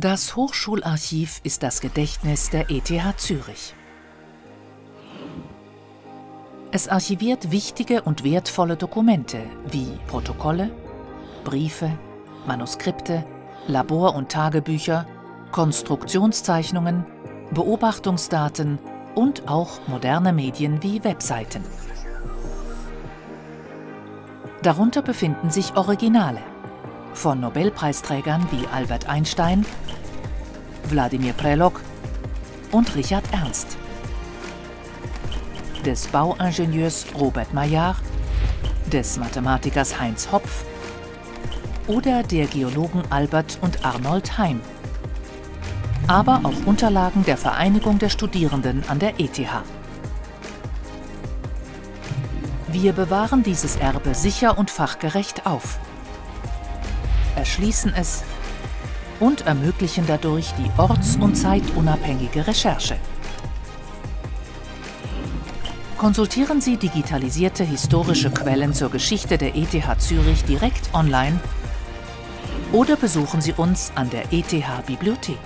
Das Hochschularchiv ist das Gedächtnis der ETH Zürich. Es archiviert wichtige und wertvolle Dokumente wie Protokolle, Briefe, Manuskripte, Labor- und Tagebücher, Konstruktionszeichnungen, Beobachtungsdaten und auch moderne Medien wie Webseiten. Darunter befinden sich Originale von Nobelpreisträgern wie Albert Einstein, Wladimir Prelog und Richard Ernst, des Bauingenieurs Robert Maillard, des Mathematikers Heinz Hopf oder der Geologen Albert und Arnold Heim, aber auch Unterlagen der Vereinigung der Studierenden an der ETH. Wir bewahren dieses Erbe sicher und fachgerecht auf, erschließen es und ermöglichen dadurch die orts- und zeitunabhängige Recherche. Konsultieren Sie digitalisierte historische Quellen zur Geschichte der ETH Zürich direkt online oder besuchen Sie uns an der ETH Bibliothek.